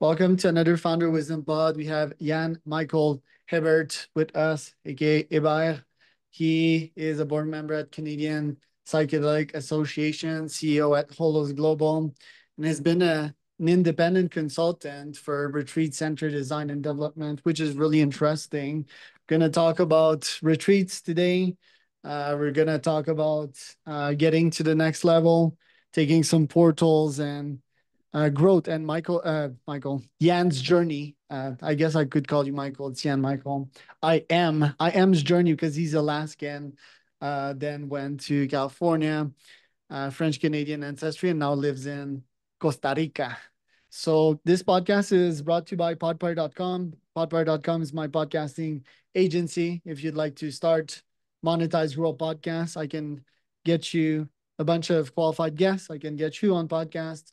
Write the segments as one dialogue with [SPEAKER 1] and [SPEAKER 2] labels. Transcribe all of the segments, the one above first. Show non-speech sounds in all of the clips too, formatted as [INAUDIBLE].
[SPEAKER 1] Welcome to another Founder Wisdom Pod. We have Ian Michael Hebert with us, aka Hebert. He is a board member at Canadian Psychedelic Association, CEO at Holos Global, and has been a, an independent consultant for retreat center design and development, which is really interesting. We're going to talk about retreats today. Uh, we're going to talk about uh, getting to the next level, taking some portals and uh, growth and Michael, uh, Michael, Ian's journey. Uh, I guess I could call you Michael. It's Jan Michael. I am, Ian's journey because he's Alaskan, uh, then went to California, uh, French Canadian ancestry, and now lives in Costa Rica. So this podcast is brought to you by podpire.com. Podpire.com is my podcasting agency. If you'd like to start monetize rural podcasts, I can get you a bunch of qualified guests. I can get you on podcasts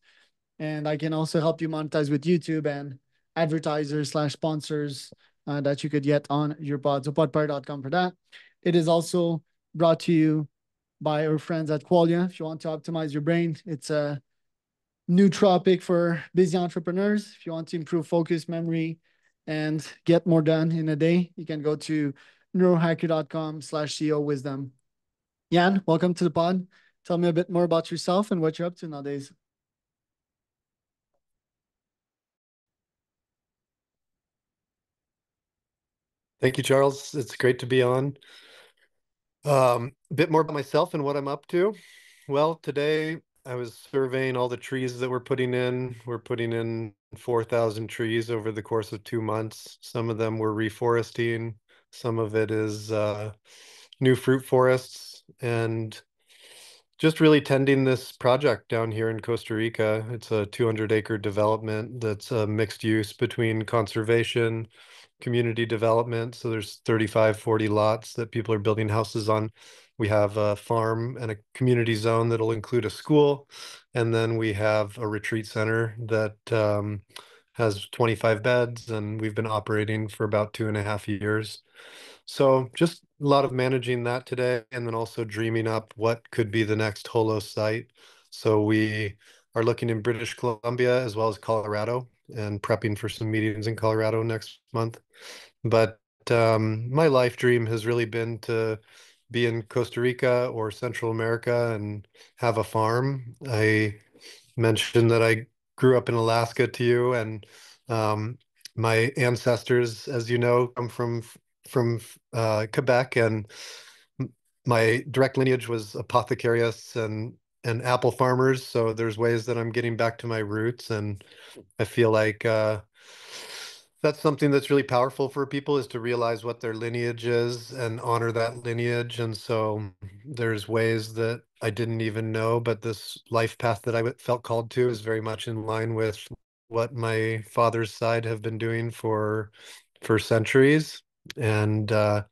[SPEAKER 1] and I can also help you monetize with YouTube and advertisers slash sponsors uh, that you could get on your pod. So podpire.com for that. It is also brought to you by our friends at Qualia. If you want to optimize your brain, it's a nootropic for busy entrepreneurs. If you want to improve focus, memory, and get more done in a day, you can go to neurohacker.com slash CEO wisdom. Ian, welcome to the pod. Tell me a bit more about yourself and what you're up to nowadays.
[SPEAKER 2] Thank you, Charles. It's great to be on. Um, a bit more about myself and what I'm up to. Well, today I was surveying all the trees that we're putting in. We're putting in 4,000 trees over the course of two months. Some of them we're reforesting. Some of it is uh, new fruit forests and just really tending this project down here in Costa Rica. It's a 200 acre development that's a mixed use between conservation, community development. So there's 35, 40 lots that people are building houses on. We have a farm and a community zone that'll include a school. And then we have a retreat center that um, has 25 beds and we've been operating for about two and a half years. So just a lot of managing that today and then also dreaming up what could be the next Holo site. So we are looking in British Columbia as well as Colorado and prepping for some meetings in Colorado next month. But um, my life dream has really been to be in Costa Rica or Central America and have a farm. I mentioned that I grew up in Alaska to you, and um, my ancestors, as you know, come from from uh, Quebec, and my direct lineage was apothecaries and and apple farmers. So there's ways that I'm getting back to my roots, and I feel like uh, that's something that's really powerful for people is to realize what their lineage is and honor that lineage. And so there's ways that I didn't even know, but this life path that I felt called to is very much in line with what my father's side have been doing for for centuries. And uh,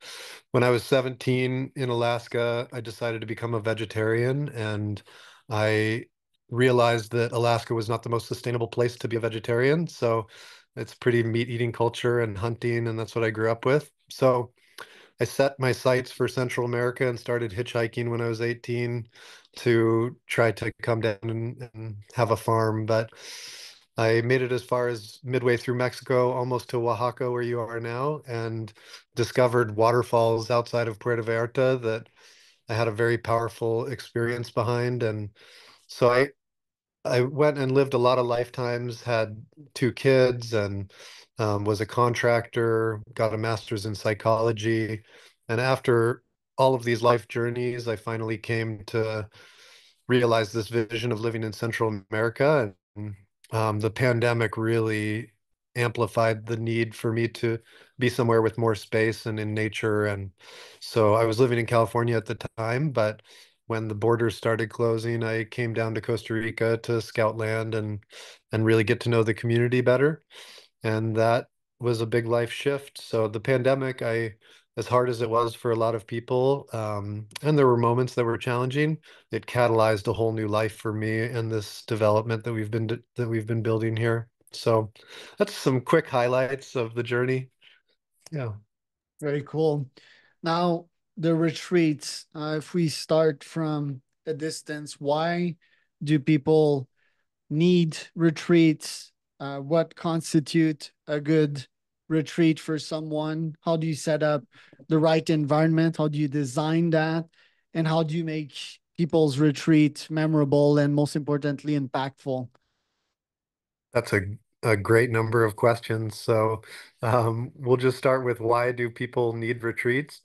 [SPEAKER 2] when I was 17 in Alaska, I decided to become a vegetarian. And I realized that Alaska was not the most sustainable place to be a vegetarian. So it's pretty meat eating culture and hunting, and that's what I grew up with. So I set my sights for Central America and started hitchhiking when I was 18 to try to come down and, and have a farm. But I made it as far as midway through Mexico, almost to Oaxaca, where you are now, and discovered waterfalls outside of Puerto Vallarta that I had a very powerful experience behind. And so I I went and lived a lot of lifetimes, had two kids, and um, was a contractor, got a master's in psychology. And after all of these life journeys, I finally came to realize this vision of living in Central America. And um, the pandemic really amplified the need for me to be somewhere with more space and in nature. And so I was living in California at the time, but when the borders started closing, I came down to Costa Rica to scout land and and really get to know the community better. And that was a big life shift. So the pandemic, I as hard as it was for a lot of people, um, and there were moments that were challenging, it catalyzed a whole new life for me and this development that we've been that we've been building here. So that's some quick highlights of the journey. Yeah.
[SPEAKER 1] Very cool. Now, the retreats, uh, if we start from a distance, why do people need retreats? uh, what constitute a good retreat for someone? How do you set up the right environment? How do you design that? And how do you make people's retreat memorable and most importantly impactful?
[SPEAKER 2] That's a, a great number of questions. So um, we'll just start with why do people need retreats?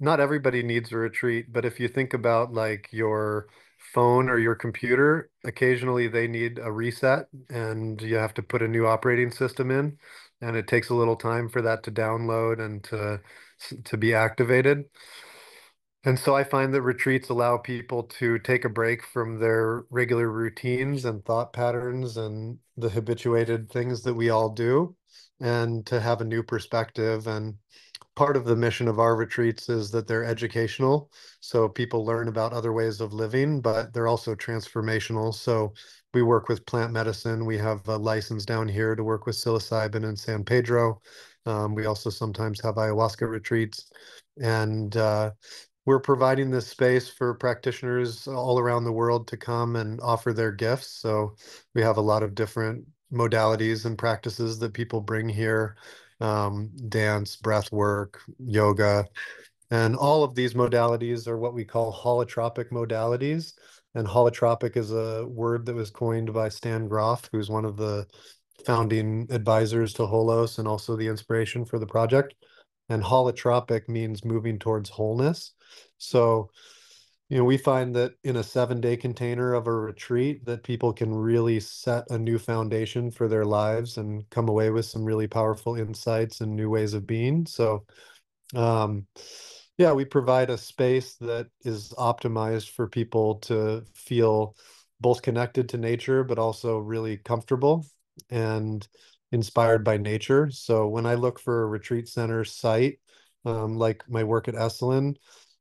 [SPEAKER 2] Not everybody needs a retreat, but if you think about like your phone or your computer, occasionally they need a reset and you have to put a new operating system in and it takes a little time for that to download and to to be activated. And so I find that retreats allow people to take a break from their regular routines and thought patterns and the habituated things that we all do and to have a new perspective and part of the mission of our retreats is that they're educational. So people learn about other ways of living, but they're also transformational. So we work with plant medicine. We have a license down here to work with psilocybin in San Pedro. Um, we also sometimes have ayahuasca retreats. And uh, we're providing this space for practitioners all around the world to come and offer their gifts. So we have a lot of different modalities and practices that people bring here um, dance, breath work, yoga. And all of these modalities are what we call holotropic modalities. And holotropic is a word that was coined by Stan Grof, who's one of the founding advisors to Holos and also the inspiration for the project. And holotropic means moving towards wholeness. So you know, we find that in a seven day container of a retreat that people can really set a new foundation for their lives and come away with some really powerful insights and new ways of being. So, um, yeah, we provide a space that is optimized for people to feel both connected to nature, but also really comfortable and inspired by nature. So when I look for a retreat center site, um, like my work at Esalen,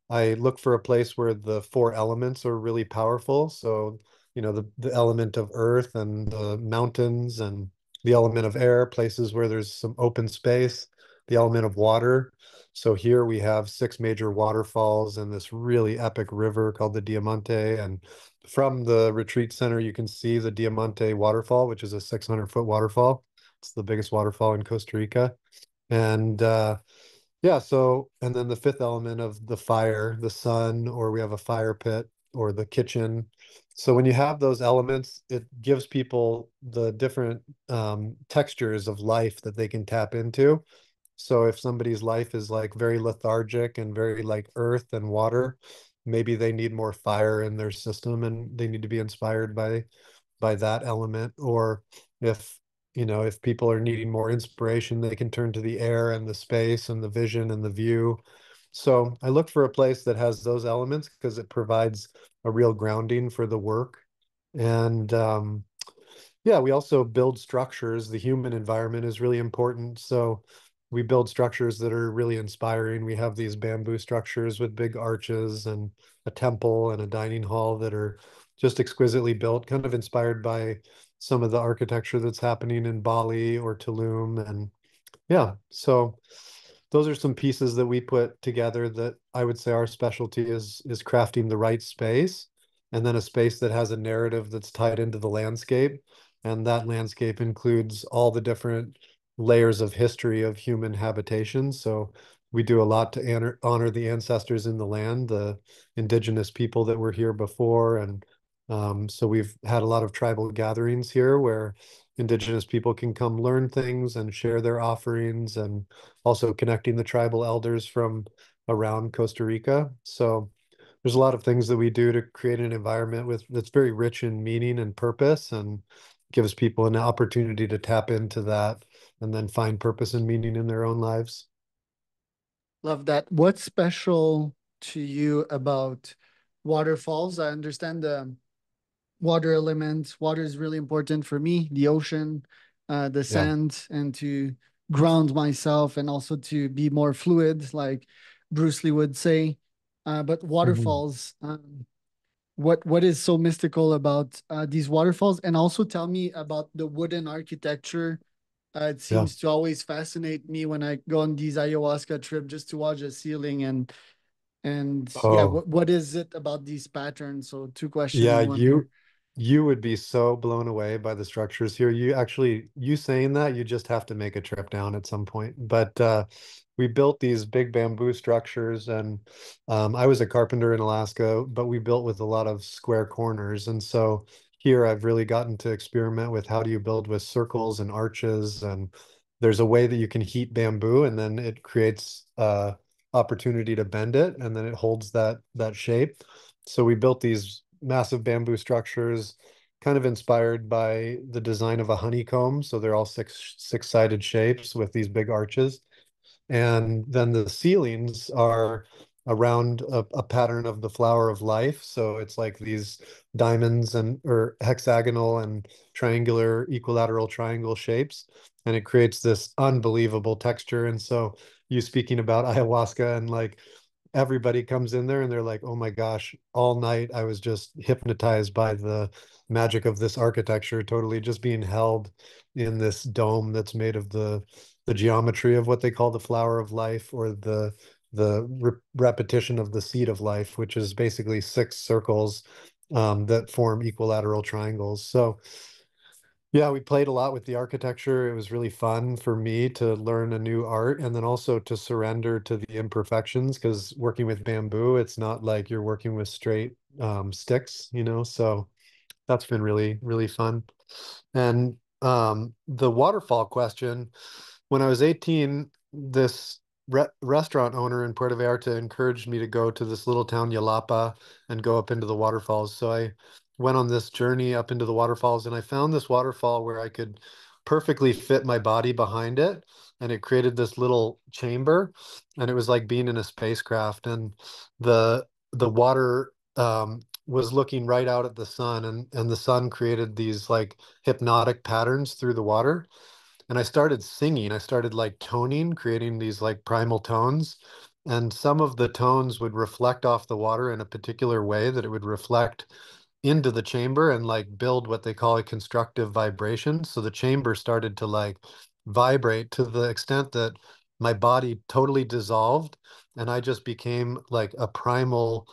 [SPEAKER 2] I look for a place where the four elements are really powerful. So, you know, the, the element of earth and the mountains and the element of air, places where there's some open space, the element of water. So here we have six major waterfalls and this really epic river called the Diamante. And from the retreat center, you can see the Diamante waterfall, which is a 600 foot waterfall. It's the biggest waterfall in Costa Rica. And uh, yeah, so and then the fifth element of the fire, the sun, or we have a fire pit or the kitchen. So when you have those elements, it gives people the different um, textures of life that they can tap into. So if somebody's life is like very lethargic and very like earth and water, maybe they need more fire in their system and they need to be inspired by by that element. Or if you know if people are needing more inspiration they can turn to the air and the space and the vision and the view. So i look for a place that has those elements because it provides a real grounding for the work. And um, yeah we also build structures. The human environment is really important. So we build structures that are really inspiring we have these bamboo structures with big arches and a temple and a dining hall that are just exquisitely built kind of inspired by some of the architecture that's happening in Bali or Tulum. And yeah, so those are some pieces that we put together that I would say our specialty is is crafting the right space and then a space that has a narrative that's tied into the landscape. And that landscape includes all the different layers of history of human habitation. So we do a lot to honor, honor the ancestors in the land, the indigenous people that were here before, and um, so we've had a lot of tribal gatherings here where indigenous people can come learn things and share their offerings and also connecting the tribal elders from around Costa Rica. So there's a lot of things that we do to create an environment with that's very rich in meaning and purpose and gives people an opportunity to tap into that and then find purpose and meaning in their own lives.
[SPEAKER 1] Love that. What's special to you about waterfalls? I understand the water element. Water is really important for me, the ocean, uh, the sand, yeah. and to ground myself and also to be more fluid, like Bruce Lee would say. Uh, but waterfalls, mm-hmm. um, what what is so mystical about uh, these waterfalls? And also tell me about the wooden architecture. Uh, it seems yeah. to always fascinate me when I go on these ayahuasca trip just to watch the ceiling and and oh. yeah, what, what is it about these patterns? So two questions.
[SPEAKER 2] Yeah, you you would be so blown away by the structures here. You actually, you saying that, you just have to make a trip down at some point. But uh, we built these big bamboo structures, and um, I was a carpenter in Alaska, but we built with a lot of square corners. And so here I've really gotten to experiment with how do you build with circles and arches, and there's a way that you can heat bamboo, and then it creates uh, opportunity to bend it, and then it holds that that shape. So we built these massive bamboo structures, kind of inspired by the design of a honeycomb. So they're all six six-sided shapes with these big arches. And then the ceilings are around a, a pattern of the flower of life. So it's like these diamonds and or hexagonal and triangular equilateral triangle shapes. And it creates this unbelievable texture. And so you speaking about [LAUGHS] ayahuasca and like everybody comes in there and they're like, oh my gosh, all night I was just hypnotized by the magic of this architecture, totally just being held in this dome that's made of the the geometry of what they call the flower of life or the the re repetition of the seed of life, which is basically six circles um, that form equilateral triangles. So yeah, we played a lot with the architecture. It was really fun for me to learn a new art and then also to surrender to the imperfections because working with bamboo, it's not like you're working with straight um, sticks, you know? So that's been really, really fun. And um, the waterfall question, when I was 18, this re restaurant owner in Puerto Vallarta encouraged me to go to this little town, Yelapa, and go up into the waterfalls. So I went on this journey up into the waterfalls and I found this waterfall where I could perfectly fit my body behind it and it created this little chamber and it was like being in a spacecraft and the the water um, was looking right out at the sun and and the sun created these like hypnotic patterns through the water and I started singing I started like toning creating these like primal tones and some of the tones would reflect off the water in a particular way that it would reflect into the chamber and like build what they call a constructive vibration. So the chamber started to like vibrate to the extent that my body totally dissolved and I just became like a primal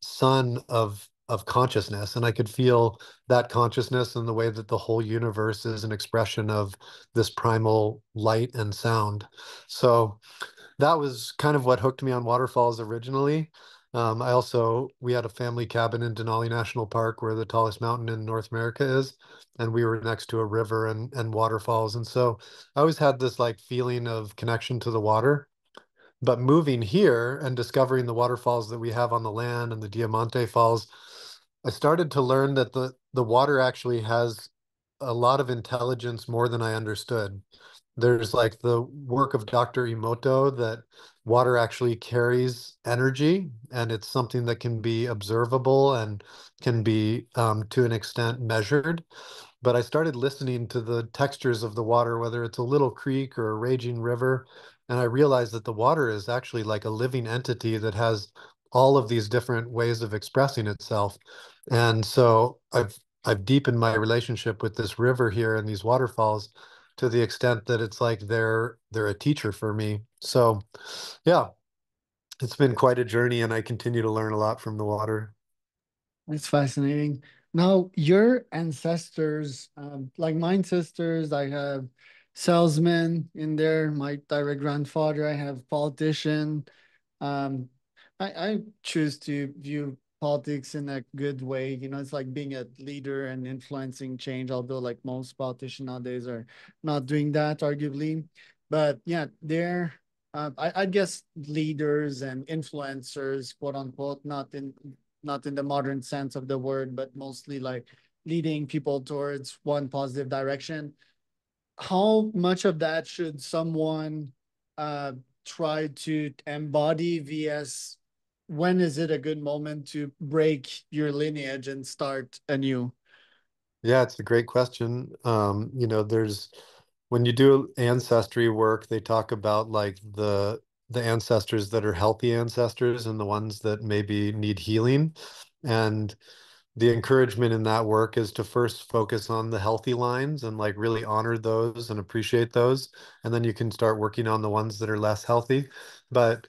[SPEAKER 2] sun of of consciousness and I could feel that consciousness and the way that the whole universe is an expression of this primal light and sound. So that was kind of what hooked me on waterfalls originally. Um, I also, we had a family cabin in Denali National Park where the tallest mountain in North America is. And we were next to a river and, and waterfalls. And so I always had this like feeling of connection to the water. But moving here and discovering the waterfalls that we have on the land and the Diamante Falls, I started to learn that the, the water actually has a lot of intelligence more than I understood. There's like the work of Dr. Emoto that water actually carries energy and it's something that can be observable and can be um, to an extent measured but i started listening to the textures of the water whether it's a little creek or a raging river and i realized that the water is actually like a living entity that has all of these different ways of expressing itself and so i've i've deepened my relationship with this river here and these waterfalls to the extent that it's like they're they're a teacher for me. So yeah, it's been quite a journey and I continue to learn a lot from the water.
[SPEAKER 1] It's fascinating. Now, your ancestors, um, like my ancestors, I have salesmen in there. My direct grandfather, I have politician. Um, I, I choose to view politics in a good way. You know, it's like being a leader and influencing change, although like most politicians nowadays are not doing that, arguably. But yeah, they're uh, I, I guess leaders and influencers, quote unquote, not in not in the modern sense of the word, but mostly like leading people towards one positive direction. How much of that should someone uh, try to embody vs when is it a good moment to break your lineage and start anew?
[SPEAKER 2] Yeah, it's a great question. Um, you know, there's when you do ancestry work, they talk about like the the ancestors that are healthy ancestors and the ones that maybe need healing. And the encouragement in that work is to first focus on the healthy lines and like really honor those and appreciate those. And then you can start working on the ones that are less healthy. But,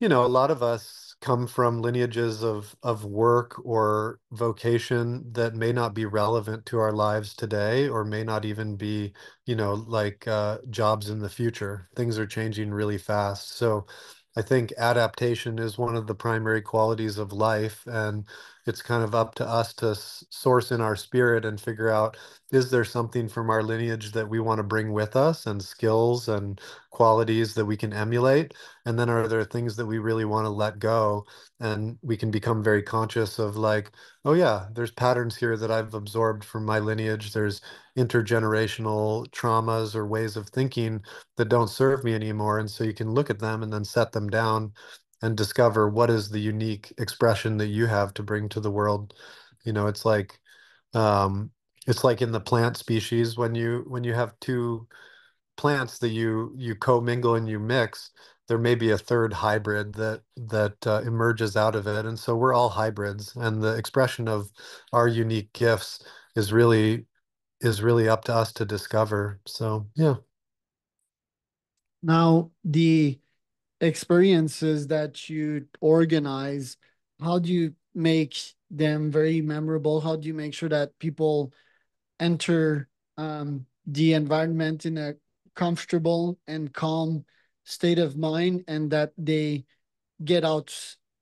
[SPEAKER 2] you know, a lot of us come from lineages of of work or vocation that may not be relevant to our lives today or may not even be you know like uh, jobs in the future. Things are changing really fast. So i think adaptation is one of the primary qualities of life and it's kind of up to us to source in our spirit and figure out is there something from our lineage that we want to bring with us and skills and qualities that we can emulate? And then are there things that we really want to let go and we can become very conscious of like oh yeah there's patterns here that i've absorbed from my lineage. There's intergenerational traumas or ways of thinking that don't serve me anymore. And so you can look at them and then set them down and discover what is the unique expression that you have to bring to the world. You know, it's like um, it's like in the plant species when you when you have two plants that you you commingle and you mix, there may be a third hybrid that that uh, emerges out of it, and so we're all hybrids, and the expression of our unique gifts is really is really up to us to discover. So yeah.
[SPEAKER 1] Now the experiences that you organize, how do you make them very memorable? How do you make sure that people enter um, the environment in a comfortable and calm state of mind and that they get out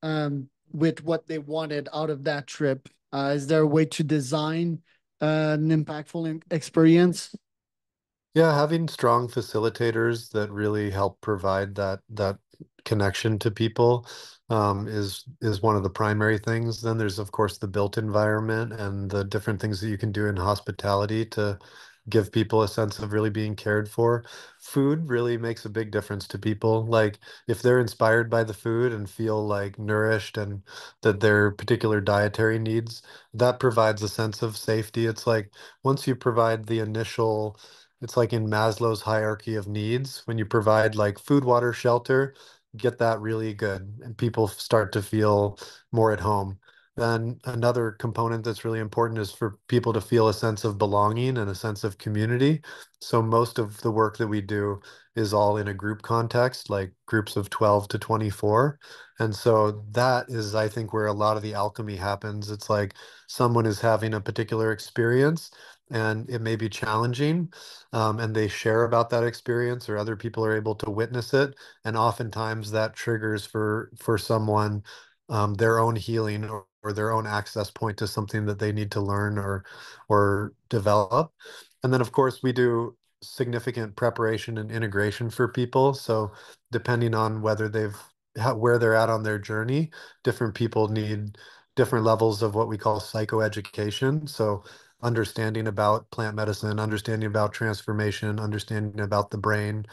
[SPEAKER 1] um, with what they wanted out of that trip? Uh, is there a way to design uh, an impactful experience?
[SPEAKER 2] Yeah, having strong facilitators that really help provide that that connection to people um, is is one of the primary things. Then there's of course the built environment and the different things that you can do in hospitality to give people a sense of really being cared for. Food really makes a big difference to people. Like if they're inspired by the food and feel like nourished and that their particular dietary needs, that provides a sense of safety. It's like once you provide the initial it's like in Maslow's hierarchy of needs. When you provide like food, water, shelter, get that really good and people start to feel more at home. Then another component that's really important is for people to feel a sense of belonging and a sense of community. So most of the work that we do is all in a group context, like groups of 12 to 24. And so that is, I think, where a lot of the alchemy happens. It's like someone is having a particular experience and it may be challenging um, and they share about that experience or other people are able to witness it and oftentimes that triggers for for someone um, their own healing or, or their own access point to something that they need to learn or or develop. And then of course we do significant preparation and integration for people. So depending on whether they've how, where they're at on their journey different people need different levels of what we call psychoeducation. So understanding about plant medicine, understanding about transformation, understanding about the brain.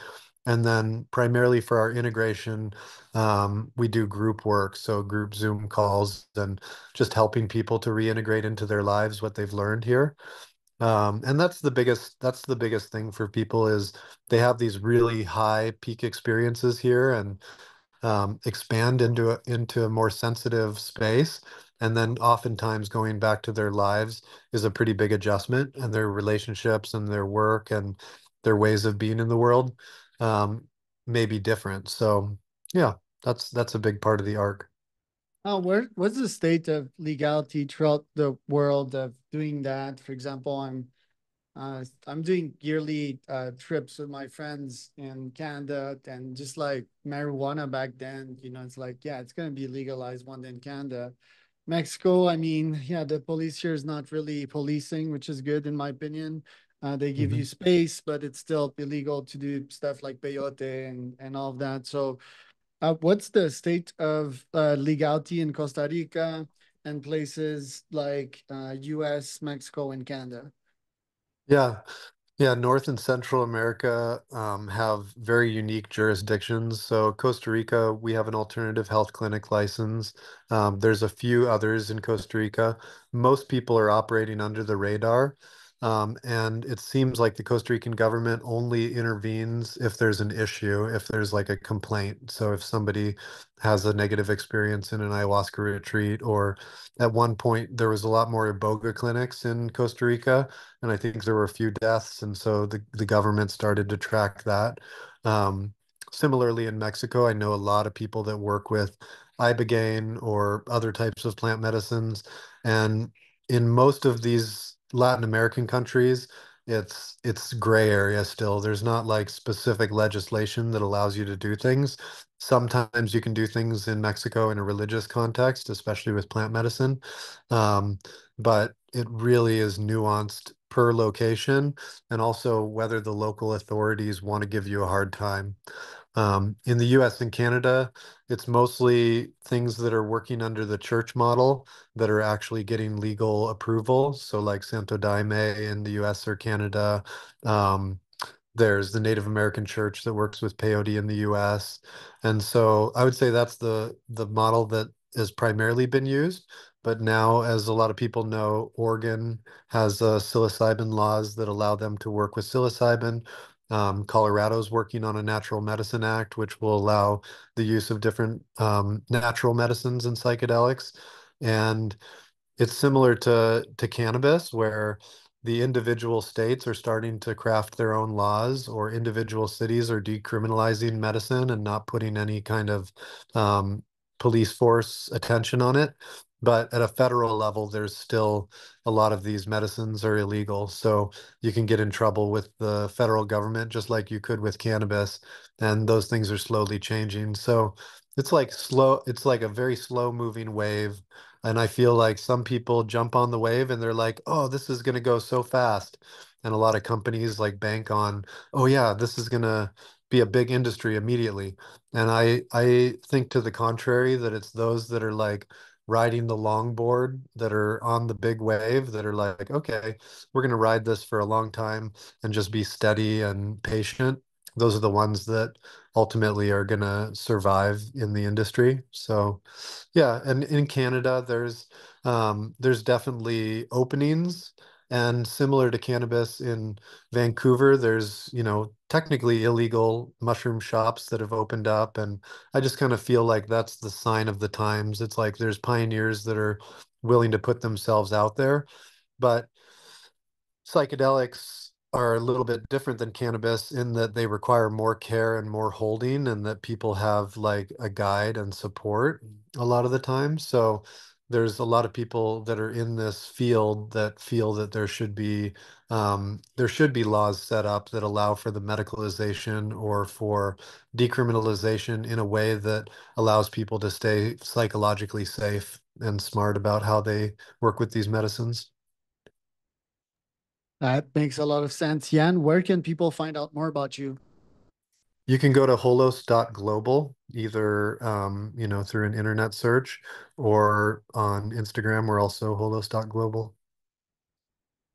[SPEAKER 2] And then primarily for our integration, um, we do group work, so group Zoom calls and just helping people to reintegrate into their lives what they've learned here. Um, and that's the biggest that's the biggest thing for people is they have these really high peak experiences here and um, expand into a, into a more sensitive space and then oftentimes going back to their lives is a pretty big adjustment and their relationships and their work and their ways of being in the world um, may be different. So yeah that's that's a big part of the arc.
[SPEAKER 1] Oh where what's the state of legality throughout the world of doing that? For example i'm uh, I'm doing yearly uh, trips with my friends in Canada, and just like marijuana back then, you know, it's like, yeah, it's gonna be legalized one day in Canada. Mexico, I mean, yeah, the police here is not really policing, which is good in my opinion. Uh, they give mm-hmm. you space, but it's still illegal to do stuff like peyote and, and all of that. So, uh, what's the state of uh, legality in Costa Rica and places like US, uh, Mexico, and Canada?
[SPEAKER 2] Yeah, yeah, North and Central America um, have very unique jurisdictions. So Costa Rica, we have an alternative health clinic license. Um, there's a few others in Costa Rica. Most people are operating under the radar. Um, and it seems like the Costa Rican government only intervenes if there's an issue, if there's like a complaint. So if somebody has a negative experience in an ayahuasca retreat, or at one point there was a lot more iboga clinics in Costa Rica, and I think there were a few deaths, and so the, the government started to track that. Um, similarly in Mexico, I know a lot of people that work with ibogaine or other types of plant medicines. And in most of these Latin American countries, it's it's gray area still. There's not like specific legislation that allows you to do things. Sometimes you can do things in Mexico in a religious context, especially with plant medicine. Um, but it really is nuanced per location and also whether the local authorities want to give you a hard time. Um, in the US and Canada, it's mostly things that are working under the church model that are actually getting legal approval. So, like Santo Daime in the US or Canada. Um, there's the Native American church that works with peyote in the US. And so I would say that's the the model that has primarily been used. But now, as a lot of people know, Oregon has uh, psilocybin laws that allow them to work with psilocybin. Um, Colorado's working on a natural medicine act, which will allow the use of different um, natural medicines and psychedelics. And it's similar to to cannabis, where the individual states are starting to craft their own laws, or individual cities are decriminalizing medicine and not putting any kind of um, police force attention on it. But at a federal level, there's still a lot of these medicines are illegal. So you can get in trouble with the federal government, just like you could with cannabis. And those things are slowly changing. So it's like slow, it's like a very slow moving wave. And I feel like some people jump on the wave and they're like, oh, this is going to go so fast. And a lot of companies like bank on, oh, yeah, this is going to be a big industry immediately. And I I think to the contrary that it's those that are like riding the longboard that are on the big wave that are like, okay, we're going to ride this for a long time and just be steady and patient. Those are the ones that ultimately are going to survive in the industry. So, yeah, and in Canada, there's um, there's definitely openings and similar to cannabis in Vancouver, there's, you know, technically illegal mushroom shops that have opened up. And I just kind of feel like that's the sign of the times. It's like there's pioneers that are willing to put themselves out there. But psychedelics are a little bit different than cannabis in that they require more care and more holding, and that people have like a guide and support a lot of the time. So there's a lot of people that are in this field that feel that there should be um, there should be laws set up that allow for the medicalization or for decriminalization in a way that allows people to stay psychologically safe and smart about how they work with these medicines.
[SPEAKER 1] That makes a lot of sense. Ian, where can people find out more about you?
[SPEAKER 2] You can go to holos.global, either um, you know, through an internet search or on Instagram. We're also holos.global.